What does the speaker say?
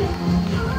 Música